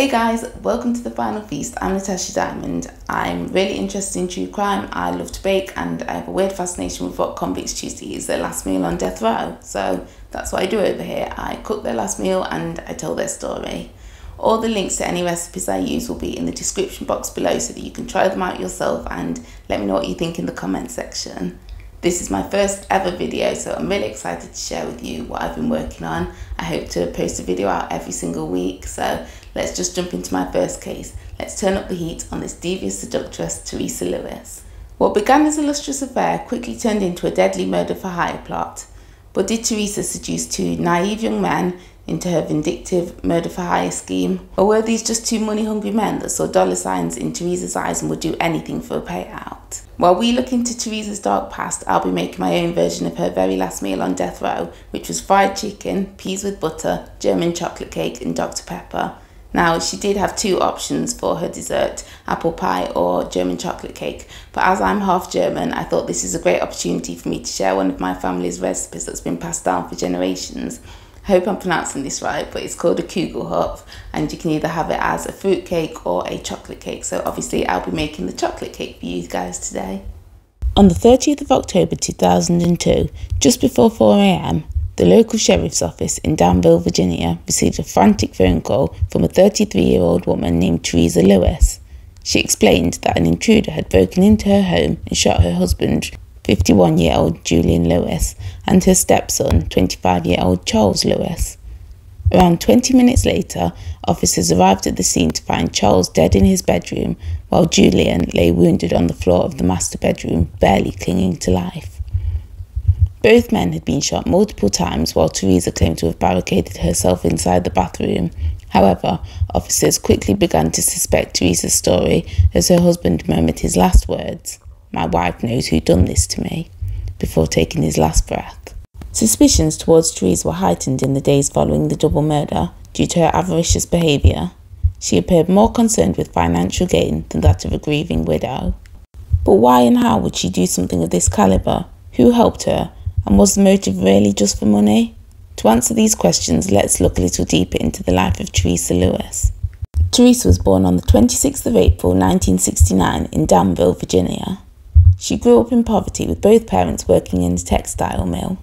Hey guys, welcome to the final feast. I'm Natasha Diamond. I'm really interested in true crime. I love to bake and I have a weird fascination with what convicts choose to use their last meal on death row. So that's what I do over here. I cook their last meal and I tell their story. All the links to any recipes I use will be in the description box below so that you can try them out yourself and let me know what you think in the comment section. This is my first ever video, so I'm really excited to share with you what I've been working on. I hope to post a video out every single week, so let's just jump into my first case. Let's turn up the heat on this devious seductress, Teresa Lewis. What began as a lustrous affair quickly turned into a deadly murder for hire plot. But did Teresa seduce two naive young men into her vindictive murder for hire scheme? Or were these just two money hungry men that saw dollar signs in Teresa's eyes and would do anything for a payout? While we look into Teresa's dark past, I'll be making my own version of her very last meal on death row, which was fried chicken, peas with butter, German chocolate cake, and Dr. Pepper. Now, she did have two options for her dessert apple pie or German chocolate cake, but as I'm half German, I thought this is a great opportunity for me to share one of my family's recipes that's been passed down for generations. I hope I'm pronouncing this right, but it's called a Kugelhupf, and you can either have it as a fruit cake or a chocolate cake. So obviously I'll be making the chocolate cake for you guys today. On the 30th of October 2002, just before 4am, the local sheriff's office in Danville, Virginia received a frantic phone call from a 33 year old woman named Teresa Lewis. She explained that an intruder had broken into her home and shot her husband 51 year old Julian Lewis, and her stepson, 25 year old Charles Lewis. Around 20 minutes later, officers arrived at the scene to find Charles dead in his bedroom, while Julian lay wounded on the floor of the master bedroom, barely clinging to life. Both men had been shot multiple times, while Teresa claimed to have barricaded herself inside the bathroom. However, officers quickly began to suspect Teresa's story as her husband murmured his last words. My wife knows who done this to me, before taking his last breath. Suspicions towards Teresa were heightened in the days following the double murder due to her avaricious behaviour. She appeared more concerned with financial gain than that of a grieving widow. But why and how would she do something of this calibre? Who helped her? And was the motive really just for money? To answer these questions, let's look a little deeper into the life of Teresa Lewis. Teresa was born on the 26th of April 1969 in Danville, Virginia. She grew up in poverty with both parents working in a textile mill.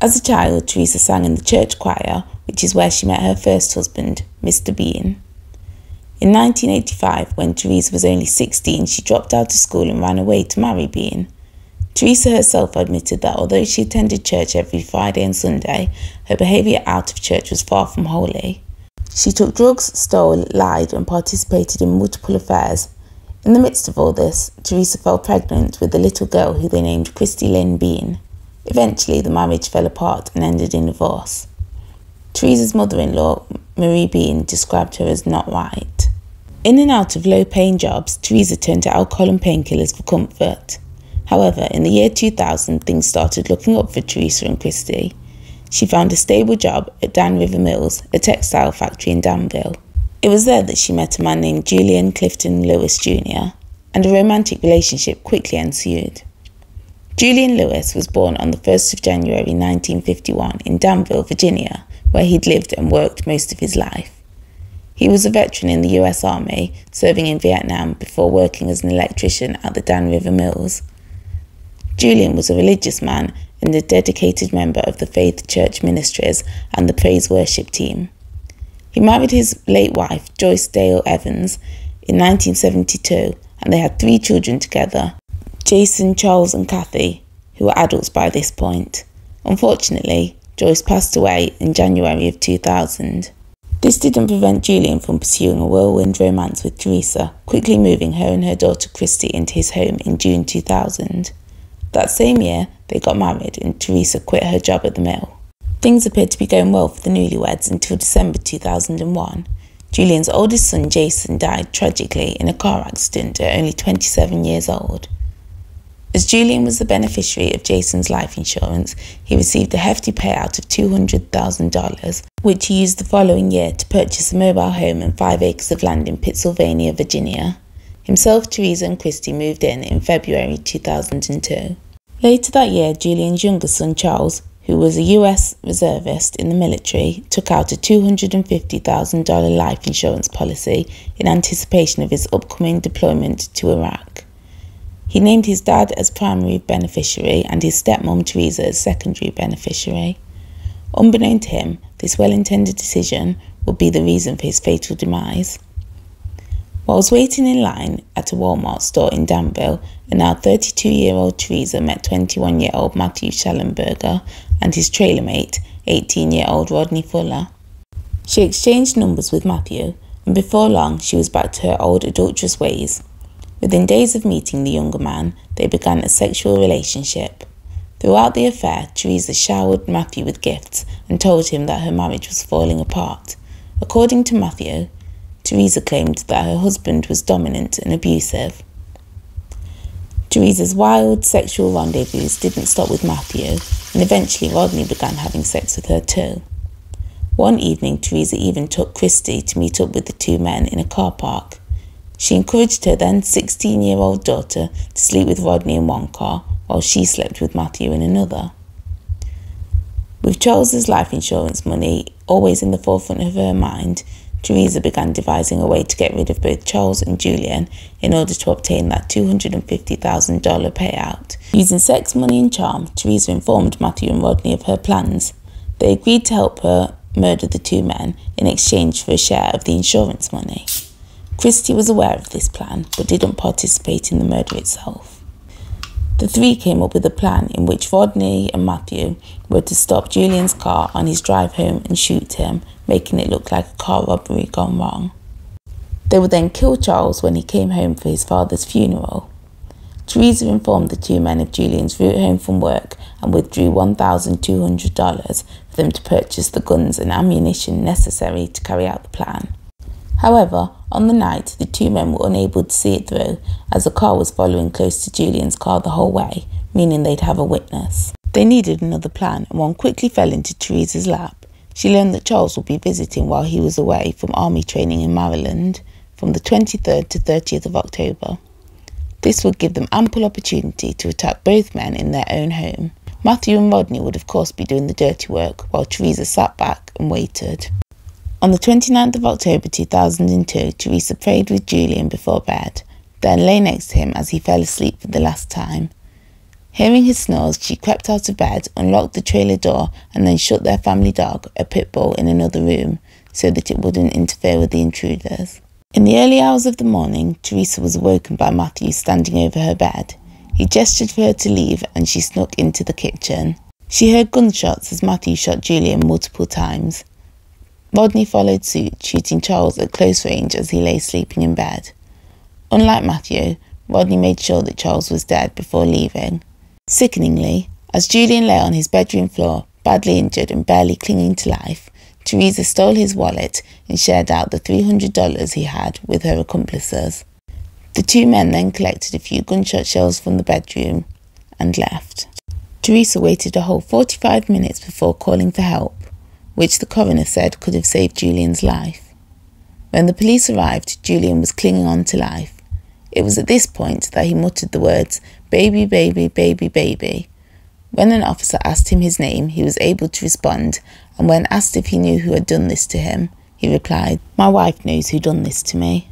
As a child, Teresa sang in the church choir, which is where she met her first husband, Mr. Bean. In 1985, when Teresa was only 16, she dropped out of school and ran away to marry Bean. Teresa herself admitted that although she attended church every Friday and Sunday, her behaviour out of church was far from holy. She took drugs, stole, lied, and participated in multiple affairs, in the midst of all this, Teresa fell pregnant with a little girl who they named Christy Lynn Bean. Eventually, the marriage fell apart and ended in divorce. Teresa's mother in law, Marie Bean, described her as not right. In and out of low paying jobs, Teresa turned to alcohol and painkillers for comfort. However, in the year 2000, things started looking up for Teresa and Christy. She found a stable job at Dan River Mills, a textile factory in Danville. It was there that she met a man named Julian Clifton Lewis Jr., and a romantic relationship quickly ensued. Julian Lewis was born on the 1st of January 1951 in Danville, Virginia, where he'd lived and worked most of his life. He was a veteran in the US Army, serving in Vietnam before working as an electrician at the Dan River Mills. Julian was a religious man and a dedicated member of the Faith Church Ministries and the Praise Worship team. He married his late wife, Joyce Dale Evans, in 1972, and they had three children together Jason, Charles, and Kathy, who were adults by this point. Unfortunately, Joyce passed away in January of 2000. This didn't prevent Julian from pursuing a whirlwind romance with Teresa, quickly moving her and her daughter Christy into his home in June 2000. That same year, they got married and Teresa quit her job at the mill. Things appeared to be going well for the newlyweds until December 2001. Julian's oldest son, Jason, died tragically in a car accident at only 27 years old. As Julian was the beneficiary of Jason's life insurance, he received a hefty payout of $200,000, which he used the following year to purchase a mobile home and five acres of land in Pittsylvania, Virginia. Himself, Teresa, and Christy moved in in February 2002. Later that year, Julian's younger son, Charles, who was a US reservist in the military, took out a $250,000 life insurance policy in anticipation of his upcoming deployment to Iraq. He named his dad as primary beneficiary and his stepmom Teresa as secondary beneficiary. Unbeknown to him, this well intended decision would be the reason for his fatal demise. Whilst waiting in line at a Walmart store in Danville, a now 32 year old Teresa met 21 year old Matthew Schellenberger and his trailer mate, 18 year old Rodney Fuller. She exchanged numbers with Matthew, and before long she was back to her old adulterous ways. Within days of meeting the younger man, they began a sexual relationship. Throughout the affair, Teresa showered Matthew with gifts and told him that her marriage was falling apart. According to Matthew, Teresa claimed that her husband was dominant and abusive. Teresa's wild sexual rendezvous didn't stop with Matthew, and eventually Rodney began having sex with her too. One evening, Teresa even took Christy to meet up with the two men in a car park. She encouraged her then 16 year old daughter to sleep with Rodney in one car while she slept with Matthew in another. With Charles's life insurance money always in the forefront of her mind, Teresa began devising a way to get rid of both Charles and Julian in order to obtain that $250,000 payout. Using sex, money, and charm, Teresa informed Matthew and Rodney of her plans. They agreed to help her murder the two men in exchange for a share of the insurance money. Christy was aware of this plan but didn't participate in the murder itself. The three came up with a plan in which Rodney and Matthew were to stop Julian's car on his drive home and shoot him, making it look like a car robbery gone wrong. They would then kill Charles when he came home for his father's funeral. Teresa informed the two men of Julian's route home from work and withdrew $1,200 for them to purchase the guns and ammunition necessary to carry out the plan. However, on the night, the two men were unable to see it through as the car was following close to Julian's car the whole way, meaning they'd have a witness. They needed another plan, and one quickly fell into Teresa's lap. She learned that Charles would be visiting while he was away from army training in Maryland from the 23rd to 30th of October. This would give them ample opportunity to attack both men in their own home. Matthew and Rodney would, of course, be doing the dirty work while Teresa sat back and waited. On the 29th of October 2002, Teresa prayed with Julian before bed, then lay next to him as he fell asleep for the last time. Hearing his snores, she crept out of bed, unlocked the trailer door, and then shut their family dog, a pit bull, in another room so that it wouldn't interfere with the intruders. In the early hours of the morning, Teresa was awoken by Matthew standing over her bed. He gestured for her to leave and she snuck into the kitchen. She heard gunshots as Matthew shot Julian multiple times. Rodney followed suit, shooting Charles at close range as he lay sleeping in bed. Unlike Matthew, Rodney made sure that Charles was dead before leaving. Sickeningly, as Julian lay on his bedroom floor, badly injured and barely clinging to life, Teresa stole his wallet and shared out the $300 he had with her accomplices. The two men then collected a few gunshot shells from the bedroom and left. Teresa waited a whole 45 minutes before calling for help which the coroner said could have saved Julian's life. When the police arrived, Julian was clinging on to life. It was at this point that he muttered the words, baby, baby, baby, baby. When an officer asked him his name, he was able to respond, and when asked if he knew who had done this to him, he replied, My wife knows who done this to me.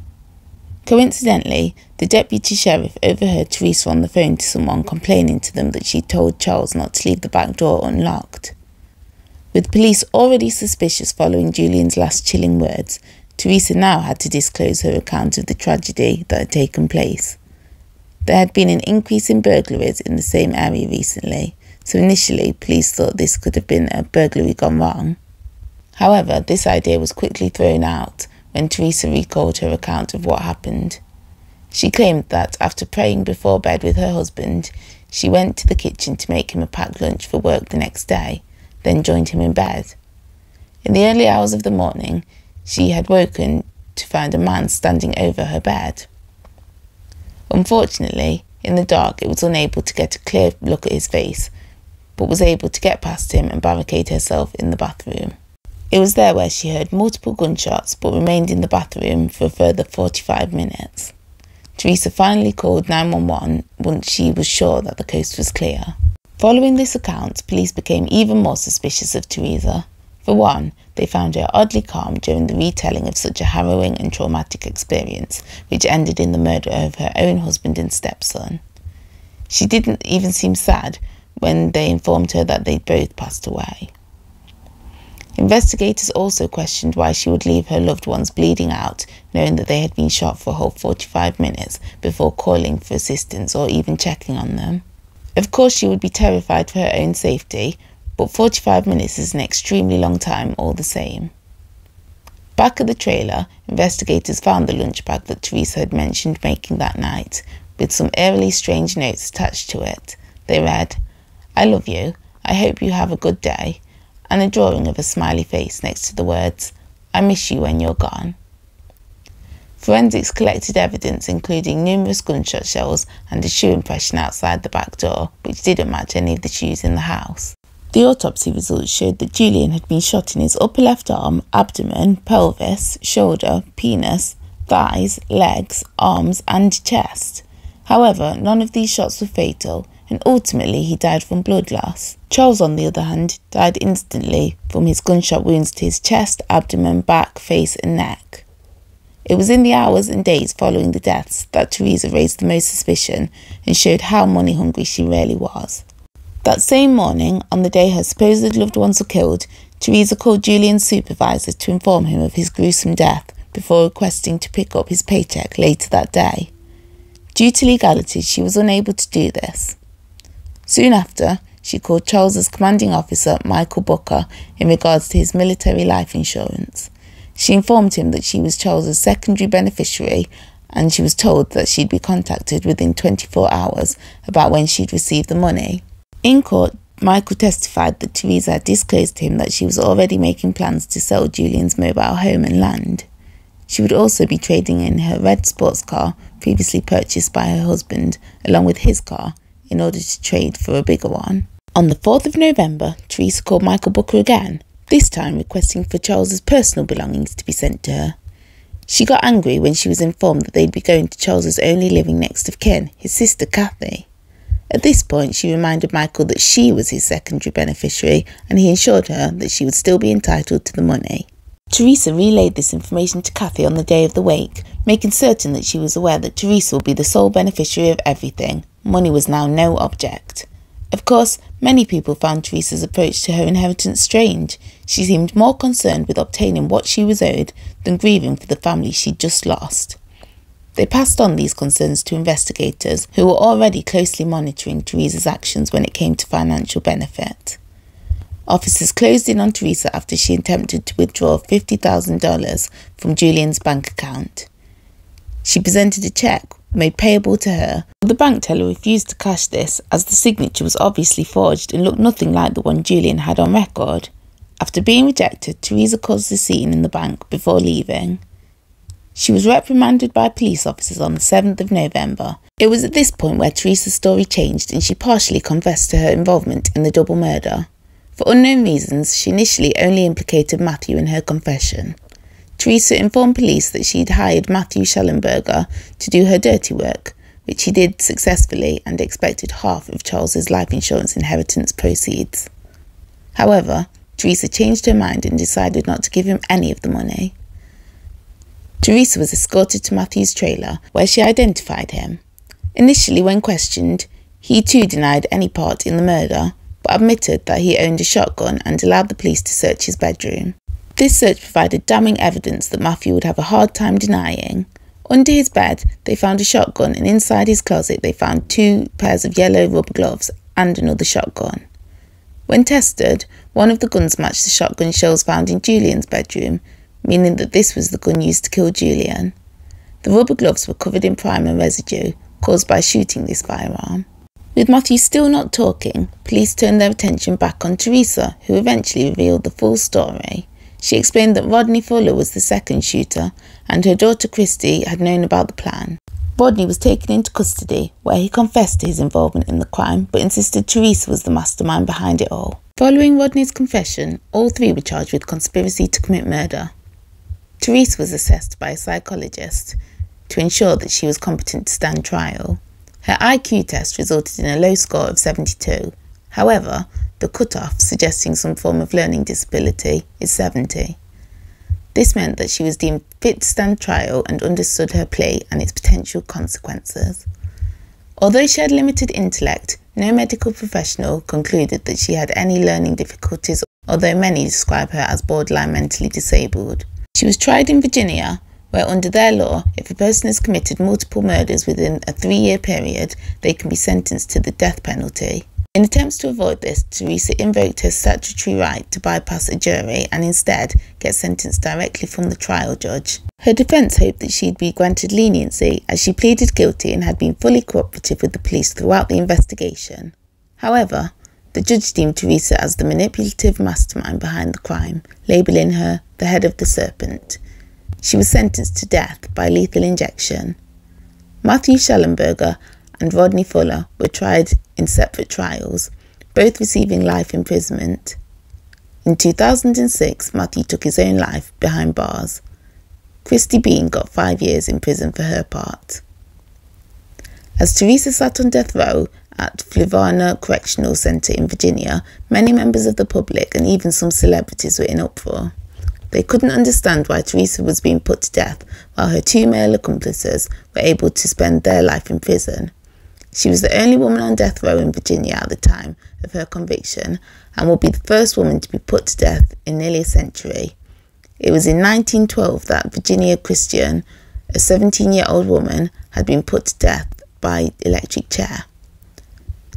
Coincidentally, the deputy sheriff overheard Teresa on the phone to someone complaining to them that she told Charles not to leave the back door unlocked. With police already suspicious following Julian's last chilling words, Teresa now had to disclose her account of the tragedy that had taken place. There had been an increase in burglaries in the same area recently, so initially police thought this could have been a burglary gone wrong. However, this idea was quickly thrown out when Teresa recalled her account of what happened. She claimed that after praying before bed with her husband, she went to the kitchen to make him a packed lunch for work the next day then joined him in bed. In the early hours of the morning, she had woken to find a man standing over her bed. Unfortunately, in the dark, it was unable to get a clear look at his face, but was able to get past him and barricade herself in the bathroom. It was there where she heard multiple gunshots but remained in the bathroom for a further 45 minutes. Teresa finally called 911 once she was sure that the coast was clear. Following this account, police became even more suspicious of Teresa. For one, they found her oddly calm during the retelling of such a harrowing and traumatic experience, which ended in the murder of her own husband and stepson. She didn't even seem sad when they informed her that they'd both passed away. Investigators also questioned why she would leave her loved ones bleeding out, knowing that they had been shot for a whole 45 minutes before calling for assistance or even checking on them. Of course, she would be terrified for her own safety, but 45 minutes is an extremely long time all the same. Back at the trailer, investigators found the lunch bag that Teresa had mentioned making that night, with some eerily strange notes attached to it. They read, I love you, I hope you have a good day, and a drawing of a smiley face next to the words, I miss you when you're gone. Forensics collected evidence including numerous gunshot shells and a shoe impression outside the back door, which didn't match any of the shoes in the house. The autopsy results showed that Julian had been shot in his upper left arm, abdomen, pelvis, shoulder, penis, thighs, legs, arms, and chest. However, none of these shots were fatal, and ultimately he died from blood loss. Charles, on the other hand, died instantly from his gunshot wounds to his chest, abdomen, back, face, and neck. It was in the hours and days following the deaths that Teresa raised the most suspicion and showed how money hungry she really was. That same morning, on the day her supposed loved ones were killed, Teresa called Julian's supervisor to inform him of his gruesome death before requesting to pick up his paycheck later that day. Due to legalities, she was unable to do this. Soon after, she called Charles's commanding officer, Michael Booker, in regards to his military life insurance. She informed him that she was Charles's secondary beneficiary and she was told that she'd be contacted within 24 hours about when she'd receive the money. In court, Michael testified that Teresa had disclosed to him that she was already making plans to sell Julian's mobile home and land. She would also be trading in her red sports car, previously purchased by her husband, along with his car, in order to trade for a bigger one. On the 4th of November, Teresa called Michael Booker again, this time requesting for Charles's personal belongings to be sent to her. She got angry when she was informed that they'd be going to Charles's only living next of kin, his sister Kathy. At this point, she reminded Michael that she was his secondary beneficiary and he assured her that she would still be entitled to the money. Teresa relayed this information to Kathy on the day of the wake, making certain that she was aware that Teresa would be the sole beneficiary of everything. Money was now no object. Of course, many people found Teresa's approach to her inheritance strange. She seemed more concerned with obtaining what she was owed than grieving for the family she'd just lost. They passed on these concerns to investigators who were already closely monitoring Teresa's actions when it came to financial benefit. Officers closed in on Teresa after she attempted to withdraw $50,000 from Julian's bank account. She presented a check made payable to her, the bank teller refused to cash this as the signature was obviously forged and looked nothing like the one Julian had on record. After being rejected, Teresa caused a scene in the bank before leaving. She was reprimanded by police officers on the 7th of November. It was at this point where Teresa's story changed and she partially confessed to her involvement in the double murder. For unknown reasons, she initially only implicated Matthew in her confession. Teresa informed police that she'd hired Matthew Schellenberger to do her dirty work, which he did successfully and expected half of Charles's life insurance inheritance proceeds. However, Teresa changed her mind and decided not to give him any of the money. Teresa was escorted to Matthew's trailer, where she identified him. Initially, when questioned, he too denied any part in the murder, but admitted that he owned a shotgun and allowed the police to search his bedroom. This search provided damning evidence that Matthew would have a hard time denying. Under his bed, they found a shotgun, and inside his closet, they found two pairs of yellow rubber gloves and another shotgun. When tested, one of the guns matched the shotgun shells found in Julian's bedroom, meaning that this was the gun used to kill Julian. The rubber gloves were covered in primer residue caused by shooting this firearm. With Matthew still not talking, police turned their attention back on Teresa, who eventually revealed the full story. She explained that Rodney Fuller was the second shooter and her daughter Christy had known about the plan. Rodney was taken into custody, where he confessed to his involvement in the crime but insisted Teresa was the mastermind behind it all. Following Rodney's confession, all three were charged with conspiracy to commit murder. Teresa was assessed by a psychologist to ensure that she was competent to stand trial. Her IQ test resulted in a low score of 72, However, the cutoff, suggesting some form of learning disability, is 70. This meant that she was deemed fit to stand trial and understood her plea and its potential consequences. Although she had limited intellect, no medical professional concluded that she had any learning difficulties, although many describe her as borderline mentally disabled. She was tried in Virginia, where under their law, if a person has committed multiple murders within a three year period, they can be sentenced to the death penalty. In attempts to avoid this, Teresa invoked her statutory right to bypass a jury and instead get sentenced directly from the trial judge. Her defence hoped that she'd be granted leniency as she pleaded guilty and had been fully cooperative with the police throughout the investigation. However, the judge deemed Teresa as the manipulative mastermind behind the crime, labelling her the head of the serpent. She was sentenced to death by lethal injection. Matthew Schellenberger and Rodney Fuller were tried in separate trials, both receiving life imprisonment. In 2006, Matthew took his own life behind bars. Christy Bean got five years in prison for her part. As Teresa sat on death row at Fluvanna Correctional Centre in Virginia, many members of the public and even some celebrities were in uproar. They couldn't understand why Teresa was being put to death while her two male accomplices were able to spend their life in prison. She was the only woman on death row in Virginia at the time of her conviction and will be the first woman to be put to death in nearly a century. It was in 1912 that Virginia Christian, a 17 year old woman, had been put to death by electric chair.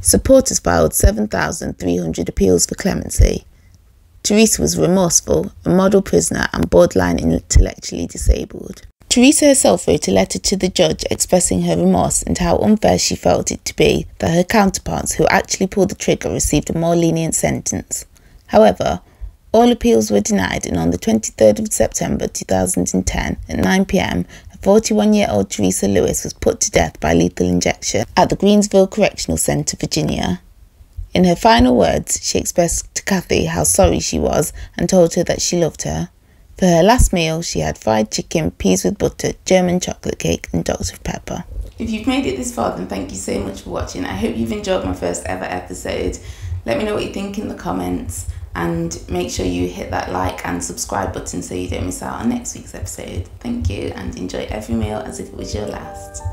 Supporters filed 7,300 appeals for clemency. Teresa was remorseful, a model prisoner, and borderline intellectually disabled. Teresa herself wrote a letter to the judge expressing her remorse and how unfair she felt it to be that her counterparts who actually pulled the trigger received a more lenient sentence. However, all appeals were denied, and on the 23rd of September 2010 at 9 pm, a 41 year old Teresa Lewis was put to death by lethal injection at the Greensville Correctional Center, Virginia. In her final words, she expressed to Kathy how sorry she was and told her that she loved her. For her last meal, she had fried chicken, peas with butter, German chocolate cake, and Dr. Pepper. If you've made it this far, then thank you so much for watching. I hope you've enjoyed my first ever episode. Let me know what you think in the comments and make sure you hit that like and subscribe button so you don't miss out on next week's episode. Thank you and enjoy every meal as if it was your last.